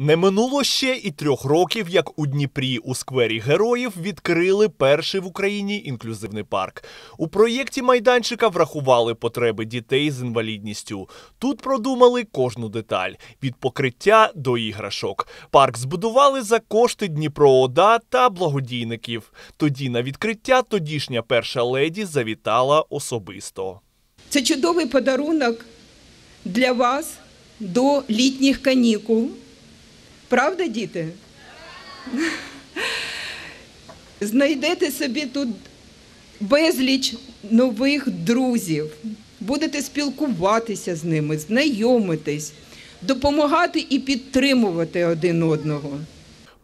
Не минуло ще і трьох років, як у Дніпрі у сквері героїв відкрили перший в Україні інклюзивний парк. У проєкті майданчика врахували потреби дітей з інвалідністю. Тут продумали кожну деталь від покриття до іграшок. Парк збудували за кошти Дніпроода та благодійників. Тоді на відкриття тодішня перша леді завітала особисто. Це чудовий подарунок для вас до літніх канікул. Правда, діти? Знайдете собі тут безліч нових друзів, будете спілкуватися з ними, знайомитись, допомагати і підтримувати один одного.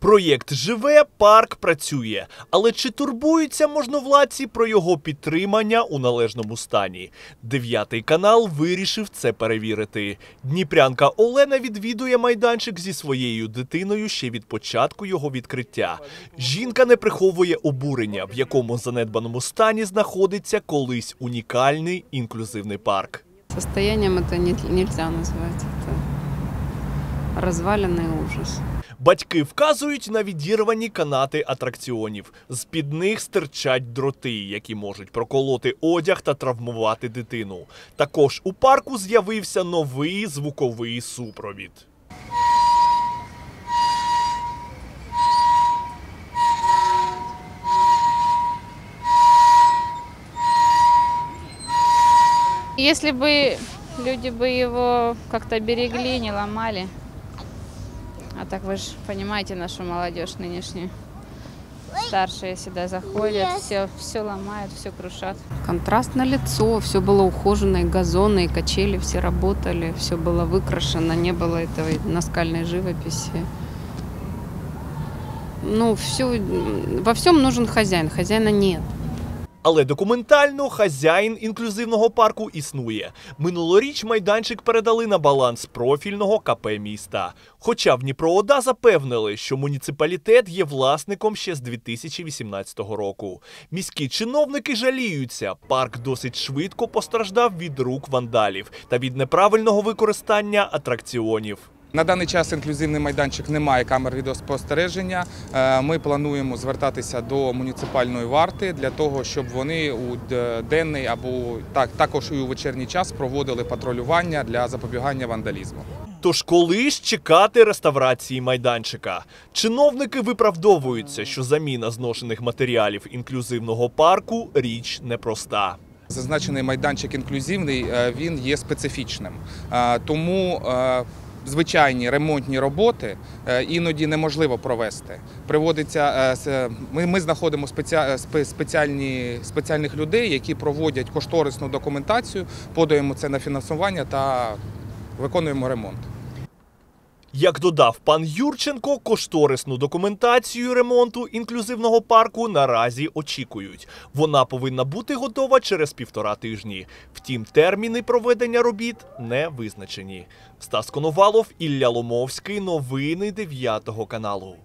Проєкт живе, парк працює. Але чи турбуються можновладці про його підтримання у належному стані? Дев'ятий канал вирішив це перевірити. Дніпрянка Олена відвідує майданчик зі своєю дитиною ще від початку його відкриття. Жінка не приховує обурення, в якому занедбаному стані знаходиться колись унікальний інклюзивний парк. Состоянием это не- нельзя назвать. Это разваленный ужас. Батьки вказують на відірвані канати атракціонів. З-під них стирчать дроти, які можуть проколоти одяг та травмувати дитину. Також у парку з'явився новий звуковий супровід. Если бы люди бы его как-то берегли, не ломали. А так вы же понимаете нашу молодежь нынешнюю. Старшие сюда заходят, все, все ломают, все крушат. Контраст на лицо, все было ухожено, и газоны, и качели все работали, все было выкрашено, не было этой наскальной живописи. Ну, все, во всем нужен хозяин, хозяина нет. Але документально хазяїн інклюзивного парку існує. Минулоріч майданчик передали на баланс профільного КП міста. Хоча в Дніпроода запевнили, що муніципалітет є власником ще з 2018 року. Міські чиновники жаліються. Парк досить швидко постраждав від рук вандалів та від неправильного використання атракціонів. На даний час інклюзивний майданчик не має камер відеоспостереження. Е, Ми плануємо звертатися до муніципальної варти для того, щоб вони у денний або так також і у вечірній час проводили патрулювання для запобігання вандалізму. Тож коли ж чекати реставрації майданчика? Чиновники виправдовуються, що заміна зношених матеріалів інклюзивного парку річ непроста. Зазначений майданчик інклюзивний, е, він є специфічним. Е, Тому звичайні ремонтні роботи е, іноді неможливо провести. Приводиться е, с- ми, ми знаходимо спеціа- е, спеціальні, спеціальних людей, які проводять кошторисну документацію, подаємо це на фінансування та виконуємо ремонт. Як додав пан Юрченко, кошторисну документацію ремонту інклюзивного парку наразі очікують. Вона повинна бути готова через півтора тижні. Втім, терміни проведення робіт не визначені. Стас Коновалов, Ілля Ломовський. Новини 9 каналу.